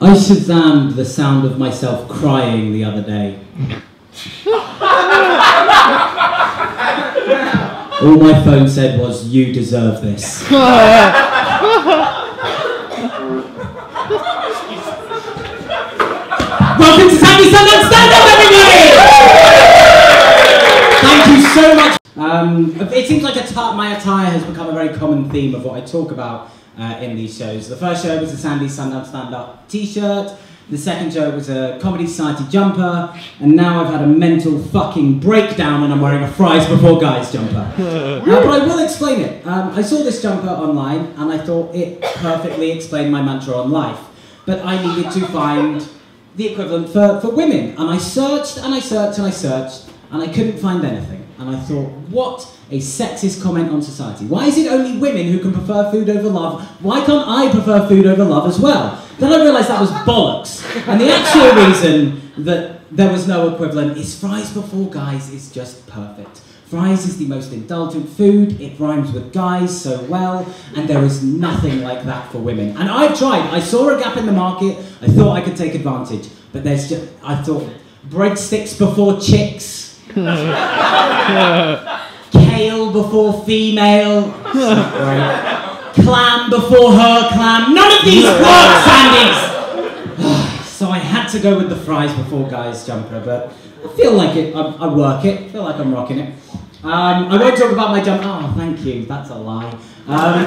I shazammed the sound of myself crying the other day. All my phone said was, you deserve this. Welcome to Sandy Sundown Stand Up, everybody! Thank you so much. Um, it seems like atti- my attire has become a very common theme of what I talk about uh, in these shows. The first show was a Sandy Sundown Stand Up t shirt. The second show was a Comedy Society jumper, and now I've had a mental fucking breakdown and I'm wearing a Fries Before Guys jumper. Uh, but I will explain it. Um, I saw this jumper online and I thought it perfectly explained my mantra on life. But I needed to find the equivalent for, for women. And I searched and I searched and I searched and I couldn't find anything. And I thought, what a sexist comment on society. Why is it only women who can prefer food over love? Why can't I prefer food over love as well? Then I realised that was bollocks. And the actual reason that there was no equivalent is fries before guys is just perfect. Fries is the most indulgent food, it rhymes with guys so well, and there is nothing like that for women. And I've tried, I saw a gap in the market, I thought I could take advantage, but there's just, I thought, breadsticks before chicks, kale before female, clam before her clam, none of these work, Sandys! So I had to go with the fries before guys jumper, but I feel like it, I, I work it, I feel like I'm rocking it. Um, I won't talk about my jump. Oh, thank you. That's a lie. Um,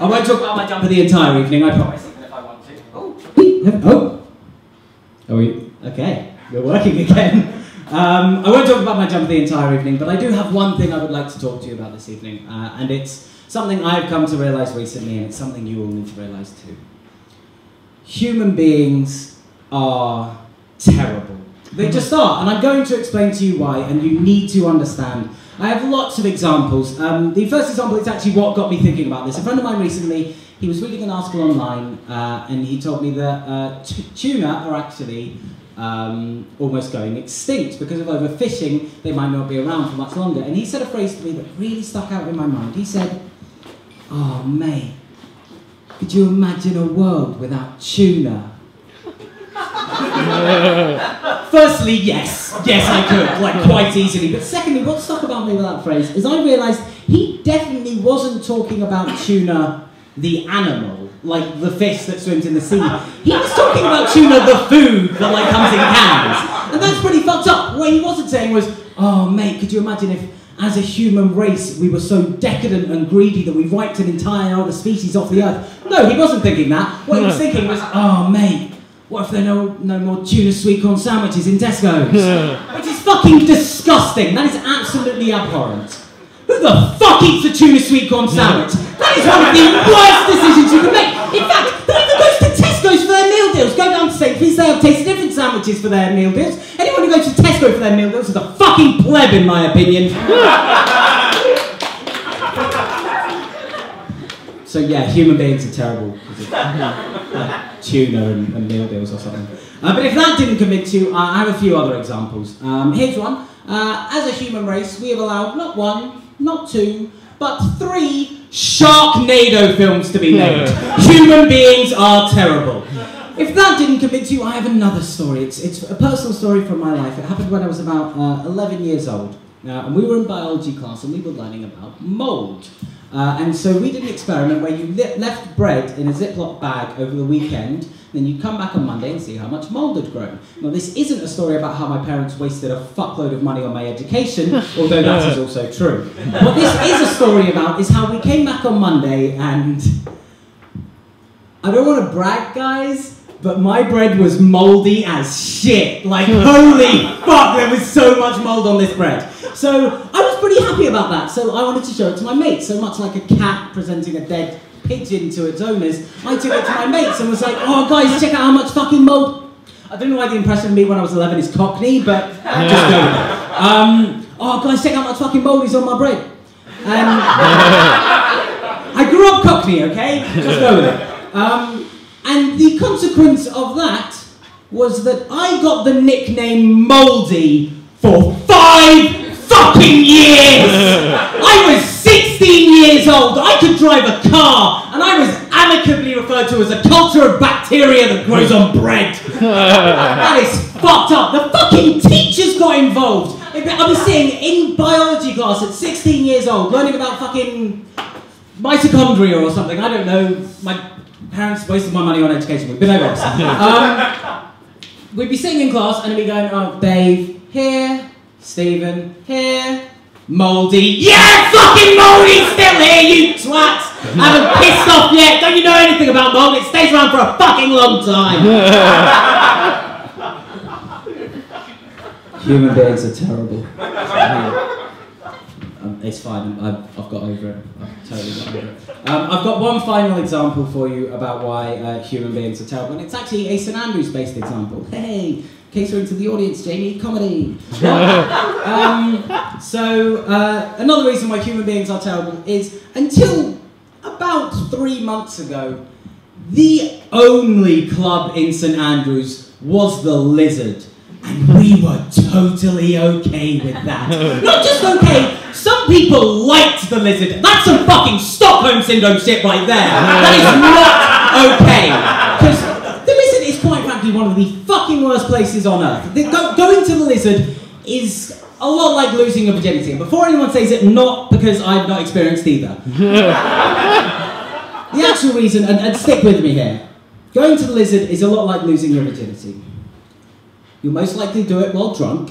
I won't talk about my jumper the entire evening. I promise. Even if I want to. Oh, oh. Oh, you, okay. You're working again. Um, I won't talk about my jumper the entire evening, but I do have one thing I would like to talk to you about this evening, uh, and it's something I've come to realise recently, and it's something you all need to realise too. Human beings are terrible. They just are, and I'm going to explain to you why, and you need to understand. I have lots of examples. Um, the first example is actually what got me thinking about this. A friend of mine recently, he was reading an article online, uh, and he told me that uh, tuna are actually um, almost going extinct because of overfishing. They might not be around for much longer. And he said a phrase to me that really stuck out in my mind. He said, "Oh, mate, could you imagine a world without tuna?" Firstly, yes, yes, I could, like quite easily. But secondly, what stuck about me with that phrase is I realised he definitely wasn't talking about tuna, the animal, like the fish that swims in the sea. He was talking about tuna, the food that like comes in cans, and that's pretty fucked up. What he wasn't saying was, "Oh, mate, could you imagine if?" As a human race, we were so decadent and greedy that we wiped an entire other species off the earth. No, he wasn't thinking that. What he was thinking was, oh, mate, what if there are no, no more tuna sweet corn sandwiches in Tesco's? Which is fucking disgusting. That is absolutely abhorrent. Who the fuck eats a tuna sweet corn sandwich? That is one of the worst decisions you can make. In fact, who even goes to Tesco's for their meal deals? Go down to Sainsbury's, they have tasty different sandwiches for their meal deals. Anyone who goes to Tesco for their meal deals is a fucking pleb, in my opinion. So yeah, human beings are terrible. uh, tuna and, and meal deals or something. Uh, but if that didn't convince you, uh, I have a few other examples. Um, here's one. Uh, as a human race, we have allowed not one, not two, but three Sharknado films to be made. human beings are terrible. If that didn't convince you, I have another story. It's, it's a personal story from my life. It happened when I was about uh, 11 years old. Uh, and we were in biology class and we were learning about mould. Uh, and so we did an experiment where you li- left bread in a Ziploc bag over the weekend, then you come back on Monday and see how much mould had grown. Now, this isn't a story about how my parents wasted a fuckload of money on my education, although that is also true. What this is a story about is how we came back on Monday and. I don't want to brag, guys, but my bread was moldy as shit. Like, holy fuck, there was so much mold on this bread. So I was pretty happy about that. So I wanted to show it to my mates. So much like a cat presenting a dead pigeon to its owners, I took it to my mates and was like, oh, guys, check out how much fucking mold. I don't know why the impression of me when I was 11 is cockney, but just go with it. Um, oh, guys, check out how much fucking mold is on my bread. And I grew up cockney, okay? Just go with it. Um, And the consequence of that was that I got the nickname Mouldy for five fucking years! I was 16 years old, I could drive a car, and I was amicably referred to as a culture of bacteria that grows on bread. that is fucked up. The fucking teachers got involved. I was sitting in biology class at 16 years old, learning about fucking mitochondria or something. I don't know. My parents wasted my money on education, but no um, We'd be sitting in class and we'd be going, oh, Dave, here, Stephen, here, Mouldy. Yeah, fucking Mouldy's still here, you twat! I haven't pissed off yet. Don't you know anything about mold? It stays around for a fucking long time. Human beings are terrible. It's fine. I've, I've, got over it. I've totally got over it. Um, I've got one final example for you about why uh, human beings are terrible, and it's actually a St Andrews-based example. Hey, catering to the audience, Jamie, comedy. um, so uh, another reason why human beings are terrible is until about three months ago, the only club in St Andrews was the Lizard. We were totally okay with that. Not just okay, some people liked the lizard. That's some fucking Stockholm Syndrome shit right there. That is not okay. Because the lizard is quite frankly one of the fucking worst places on earth. The, go, going to the lizard is a lot like losing your virginity. And before anyone says it, not because I've not experienced either. the actual reason, and, and stick with me here, going to the lizard is a lot like losing your virginity. You'll most likely do it while drunk.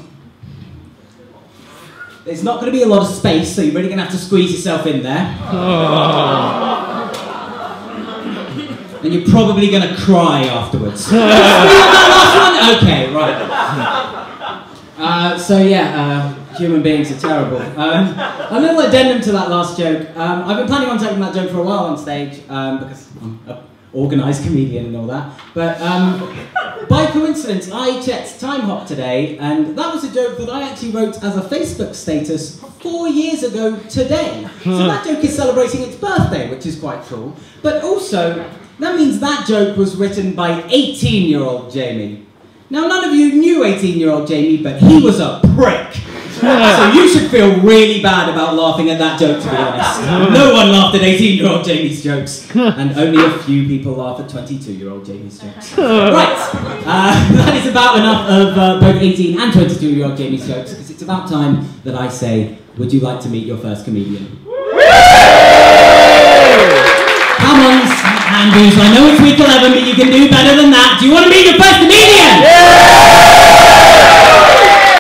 There's not going to be a lot of space, so you're really going to have to squeeze yourself in there. Oh. And you're probably going to cry afterwards. that last one? Okay, right. Uh, so yeah, uh, human beings are terrible. Um, a little addendum to that last joke. Um, I've been planning on taking that joke for a while on stage um, because I'm a organised comedian and all that. But um, by coincidence, I checked Timehop today, and that was a joke that I actually wrote as a Facebook status four years ago today. So that joke is celebrating its birthday, which is quite cool. But also, that means that joke was written by 18 year old Jamie. Now, none of you knew 18 year old Jamie, but he was a prick. so you should feel really bad about laughing at that joke, to be honest. No one laughed at 18 year old Jamie's jokes, and only a few people laugh at 22 year old Jamie's jokes. Right, uh, that is about enough of uh, both 18 and 22 year old Jamie's jokes, because it's about time that I say, Would you like to meet your first comedian? Come on, Andrews, I know it's week 11, but you can do better than that. Do you want to